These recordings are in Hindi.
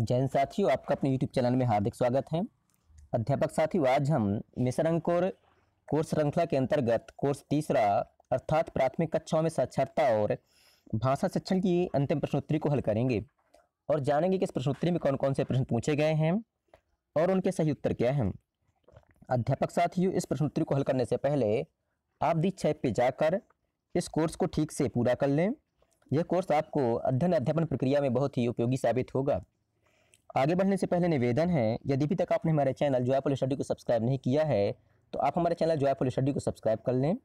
जैन साथियों, आपका अपने यूट्यूब चैनल में हार्दिक स्वागत है। अध्यापक साथियों, आज हम मिश्र अंकुर कोर्स श्रृंखला के अंतर्गत कोर्स तीसरा, अर्थात प्राथमिक कक्षाओं में साक्षरता और भाषा शिक्षण की अंतिम प्रश्नोत्तरी को हल करेंगे। और जानेंगे कि इस प्रश्नोत्तरी में कौन कौन से प्रश्न पूछे गए हैं और उनके सही उत्तर क्या हैं। अध्यापक साथियों, इस प्रश्नोत्तरी को हल करने से पहले आप दीक्षा ऐप पे जाकर इस कोर्स को ठीक से पूरा कर लें। यह कोर्स आपको अध्ययन अध्यापन प्रक्रिया में बहुत ही उपयोगी साबित होगा। आगे बढ़ने से पहले निवेदन है, यदि भी तक आपने हमारे चैनल जॉयफुल स्टडी को सब्सक्राइब नहीं किया है तो आप हमारे चैनल जॉयफुल स्टडी को सब्सक्राइब कर लें,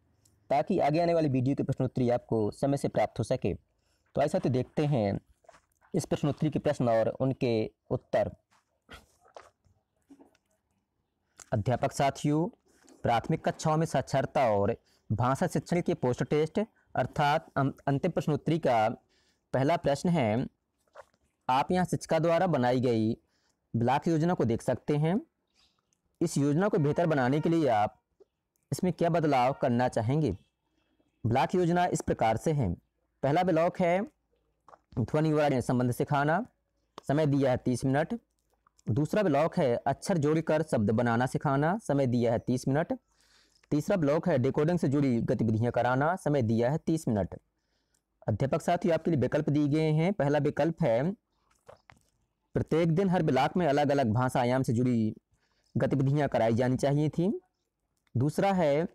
ताकि आगे आने वाली वीडियो की प्रश्नोत्तरी आपको समय से प्राप्त हो सके। तो ऐसा तो देखते हैं इस प्रश्नोत्तरी के प्रश्न और उनके उत्तर। अध्यापक साथियों, प्राथमिक कक्षाओं में साक्षरता और भाषा शिक्षण के पोस्ट टेस्ट अर्थात अंतिम प्रश्नोत्तरी का पहला प्रश्न है आप यहाँ शिक्षिका द्वारा बनाई गई ब्लॉक योजना को देख सकते हैं। इस योजना को बेहतर बनाने के लिए आप इसमें क्या बदलाव करना चाहेंगे? ब्लॉक योजना इस प्रकार से है। पहला ब्लॉक है ध्वनि वर्णन संबंध सिखाना। समय दिया है तीस मिनट। दूसरा ब्लॉक है अक्षर जोड़कर शब्द बनाना सिखाना। समय दिया है तीस मिनट। तीसरा ब्लॉक है डिकोडिंग से जुड़ी गतिविधियाँ कराना। समय दिया है तीस मिनट। अध्यापक साथियों, आपके लिए विकल्प दिए गए हैं। पहला विकल्प है प्रत्येक दिन हर ब्लॉक में अलग अलग भाषा आयाम से जुड़ी गतिविधियाँ कराई जानी चाहिए थी। दूसरा है,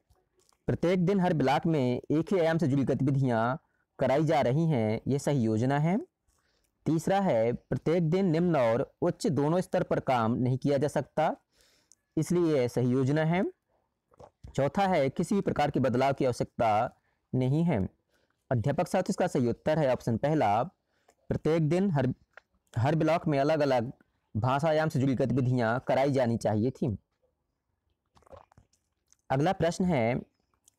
प्रत्येक दिन हर ब्लाक में एक ही आयाम से जुड़ी गतिविधियाँ कराई जा रही हैं, ये सही योजना है। तीसरा है, प्रत्येक दिन निम्न और उच्च दोनों स्तर पर काम नहीं किया जा सकता, इसलिए यह सही योजना है। चौथा है, किसी भी प्रकार के बदलाव की आवश्यकता नहीं है। अध्यापक साथ इसका सही उत्तर है ऑप्शन पहला, प्रत्येक दिन हर हर ब्लॉक में अलग अलग भाषायाम से जुड़ी गतिविधियाँ कराई जानी चाहिए थी। अगला प्रश्न है,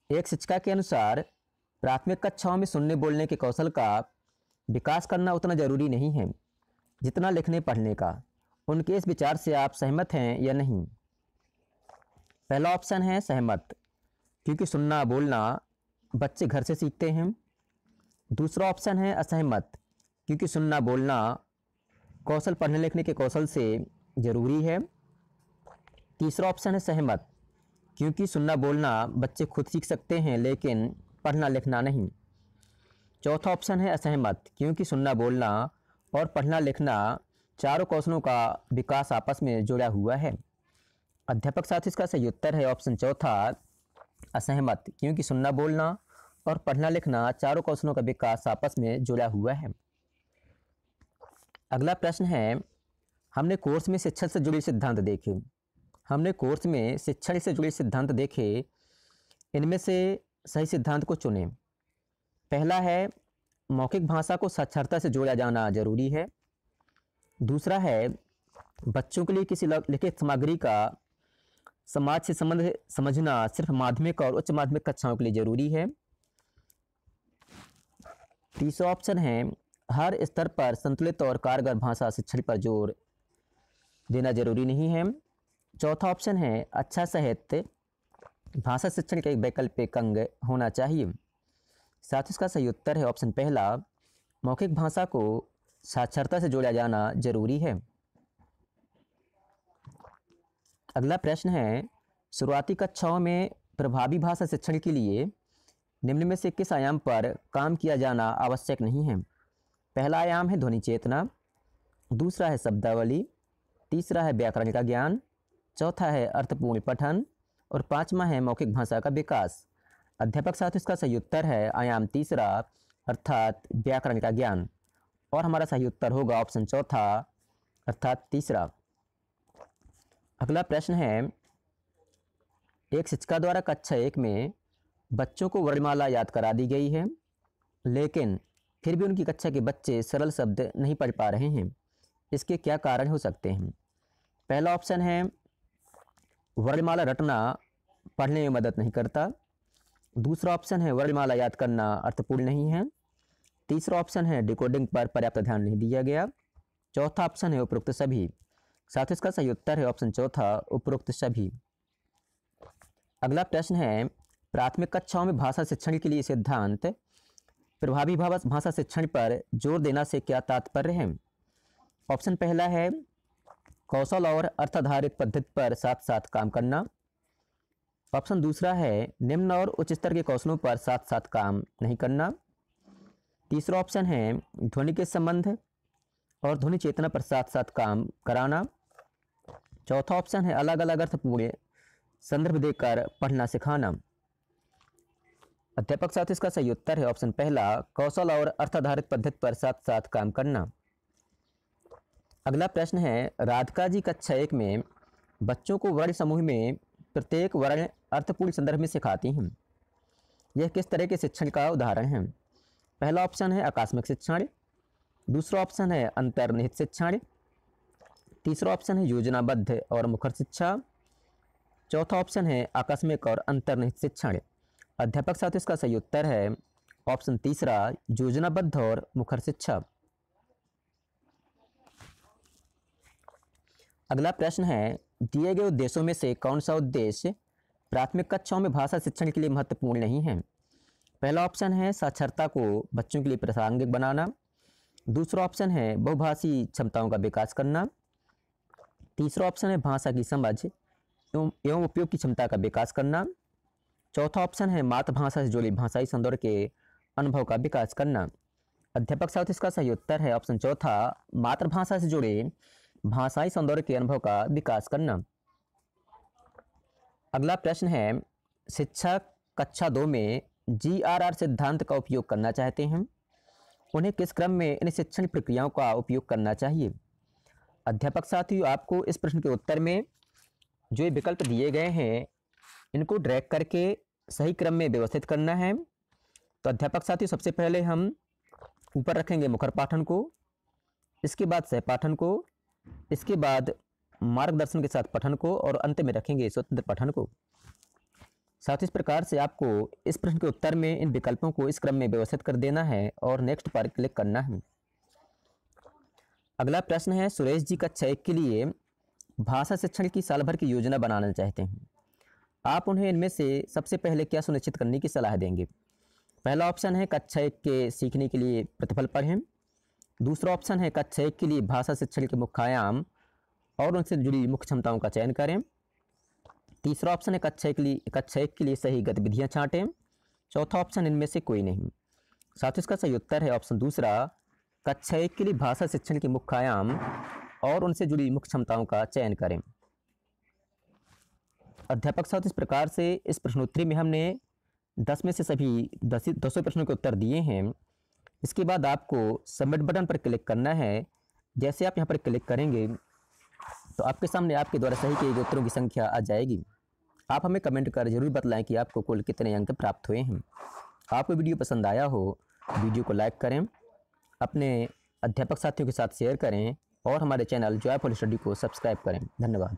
एक शिक्षिका के अनुसार प्राथमिक कक्षाओं में सुनने बोलने के कौशल का विकास करना उतना ज़रूरी नहीं है, जितना लिखने पढ़ने का। उनके इस विचार से आप सहमत हैं या नहीं? पहला ऑप्शन है सहमत, क्योंकि सुनना बोलना बच्चे घर से सीखते हैं। दूसरा ऑप्शन है असहमत, क्योंकि सुनना बोलना कौशल पढ़ने लिखने के कौशल से ज़रूरी है। तीसरा ऑप्शन है सहमत, क्योंकि सुनना बोलना बच्चे खुद सीख सकते हैं, लेकिन पढ़ना लिखना नहीं। चौथा ऑप्शन है असहमत, क्योंकि सुनना बोलना और पढ़ना लिखना चारों कौशलों का विकास आपस में जुड़ा हुआ है। अध्यापक साथ इसका सही उत्तर है ऑप्शन चौथा, असहमत, क्योंकि सुनना बोलना और पढ़ना लिखना चारों कौशलों का विकास आपस में जुड़ा हुआ है। अगला प्रश्न है, हमने कोर्स में शिक्षण से जुड़े सिद्धांत देखे। हमने कोर्स में शिक्षण से जुड़े सिद्धांत देखे, इनमें से सही सिद्धांत को चुनें। पहला है, मौखिक भाषा को साक्षरता से जोड़ा जाना ज़रूरी है। दूसरा है, बच्चों के लिए किसी लिखित सामग्री का समाज से संबंध समझना सिर्फ़ माध्यमिक और उच्च माध्यमिक कक्षाओं के लिए ज़रूरी है। तीसरा ऑप्शन है हर स्तर पर संतुलित और कारगर भाषा शिक्षण पर ज़ोर देना ज़रूरी नहीं है। चौथा ऑप्शन है अच्छा साहित्य भाषा शिक्षण का एक वैकल्पिक अंग होना चाहिए। साथ इसका सही उत्तर है, ऑप्शन पहला, मौखिक भाषा को साक्षरता से जोड़ा जाना ज़रूरी है। अगला प्रश्न है, शुरुआती कक्षाओं में प्रभावी भाषा शिक्षण के लिए निम्न में से किस आयाम पर काम किया जाना आवश्यक नहीं है? पहला आयाम है ध्वनि चेतना, दूसरा है शब्दावली, तीसरा है व्याकरण का ज्ञान, चौथा है अर्थपूर्ण पठन और पांचवा है मौखिक भाषा का विकास। अध्यापक साथ इसका सही उत्तर है आयाम तीसरा, अर्थात व्याकरण का ज्ञान। और हमारा सही उत्तर होगा ऑप्शन चौथा, अर्थात तीसरा। अगला प्रश्न है, एक शिक्षिका द्वारा कक्षा एक में बच्चों को वर्णमाला याद करा दी गई है, लेकिन फिर भी उनकी कक्षा के बच्चे सरल शब्द नहीं पढ़ पा रहे हैं। इसके क्या कारण हो सकते हैं? पहला ऑप्शन है, वर्णमाला रटना पढ़ने में मदद नहीं करता। दूसरा ऑप्शन है, वर्णमाला याद करना अर्थपूर्ण नहीं है। तीसरा ऑप्शन है डिकोडिंग पर पर्याप्त ध्यान नहीं दिया गया। चौथा ऑप्शन है, उपरोक्त सभी। साथ इसका सही उत्तर है, ऑप्शन चौथा, उपरोक्त सभी। अगला प्रश्न है, प्राथमिक कक्षाओं में भाषा शिक्षण के लिए सिद्धांत प्रभावी भाषा शिक्षण पर ज़ोर देना से क्या तात्पर्य है? ऑप्शन पहला है, कौशल और अर्थाधारित पद्धति पर साथ साथ काम करना। ऑप्शन दूसरा है, निम्न और उच्च स्तर के कौशलों पर साथ साथ काम नहीं करना। तीसरा ऑप्शन है, ध्वनि के संबंध और ध्वनि चेतना पर साथ साथ काम कराना। चौथा ऑप्शन है अलग अलग अर्थपूर्ण संदर्भ देकर पढ़ना सिखाना। अध्यापक साथ इसका सही उत्तर है। ऑप्शन पहला, कौशल और अर्थाधारित पद्धति पर साथ साथ काम करना। अगला प्रश्न है, राधिका जी कक्षा एक में बच्चों को वर्ण समूह में प्रत्येक वर्ण अर्थपूर्ण संदर्भ में सिखाती हैं। यह किस तरह के शिक्षण का उदाहरण है? पहला ऑप्शन है आकस्मिक शिक्षण। दूसरा ऑप्शन है अंतर्निहित शिक्षण। तीसरा ऑप्शन है योजनाबद्ध और मुखर शिक्षा। चौथा ऑप्शन है आकस्मिक और अंतर्निहित शिक्षण। अध्यापक साथ इसका सही उत्तर है। ऑप्शन तीसरा, योजनाबद्ध और मुखर शिक्षा। अगला प्रश्न है, दिए गए उद्देश्यों में से कौन सा उद्देश्य प्राथमिक कक्षाओं में भाषा शिक्षण के लिए महत्वपूर्ण नहीं है? पहला ऑप्शन है, साक्षरता को बच्चों के लिए प्रासंगिक बनाना। दूसरा ऑप्शन है, बहुभाषी क्षमताओं का विकास करना। तीसरा ऑप्शन है, भाषा की समझ एवं उपयोग की क्षमता का विकास करना। चौथा ऑप्शन है मातृभाषा से जुड़ी भाषाई संदर्भ के अनुभव का विकास करना। अध्यापक साथ इसका सही उत्तर है ऑप्शन चौथा, मातृभाषा से जुड़े भाषाई सौंदर्य के अनुभव का विकास करना। अगला प्रश्न है शिक्षक कक्षा दो में जीआरआर सिद्धांत का उपयोग करना चाहते हैं? उन्हें किस क्रम में इन शिक्षण प्रक्रियाओं का उपयोग करना चाहिए? अध्यापक साथियों, आपको इस प्रश्न के उत्तर में जो विकल्प दिए गए हैं इनको ड्रैग करके सही क्रम में व्यवस्थित करना है। तो अध्यापक साथियों, सबसे पहले हम ऊपर रखेंगे मुखर पाठन को, इसके बाद सह पाठन को, इसके बाद मार्गदर्शन के साथ पठन को और अंत में रखेंगे स्वतंत्र पठन को। साथ इस प्रकार से आपको इस प्रश्न के उत्तर में इन विकल्पों को इस क्रम में व्यवस्थित कर देना है और नेक्स्ट पर क्लिक करना है। अगला प्रश्न है, सुरेश जी कक्षा एक के लिए भाषा शिक्षण की साल भर की योजना बनाना चाहते हैं। आप उन्हें इनमें से सबसे पहले क्या सुनिश्चित करने की सलाह देंगे? पहला ऑप्शन है कक्षा एक के सीखने के लिए प्रतिफल पढ़ें। दूसरा ऑप्शन है कक्षा एक के लिए भाषा शिक्षण के मुख्य आयाम और उनसे जुड़ी मुख्य क्षमताओं का चयन करें। तीसरा ऑप्शन है कक्षा एक के लिए कक्षा एक के लिए सही गतिविधियाँ छाँटें चौथा ऑप्शन इनमें से कोई नहीं। साथ ही इसका सही उत्तर है ऑप्शन दूसरा कक्षा एक के लिए भाषा शिक्षण के मुख्य आयाम और उनसे जुड़ी मुख्य क्षमताओं का चयन करें। अध्यापक साथ इस प्रकार से इस प्रश्नोत्तरी में हमने दस में से सभी दस दसों प्रश्नों के उत्तर दिए हैं। इसके बाद आपको सबमिट बटन पर क्लिक करना है। जैसे आप यहाँ पर क्लिक करेंगे तो आपके सामने आपके द्वारा सही किए गए उत्तरों की संख्या आ जाएगी। आप हमें कमेंट कर ज़रूर बतलाएँ कि आपको कुल कितने अंक प्राप्त हुए हैं। आपको वीडियो पसंद आया हो, वीडियो को लाइक करें, अपने अध्यापक साथियों के साथ शेयर करें, और हमारे चैनल जॉयफुल स्टडी को सब्सक्राइब करें। धन्यवाद।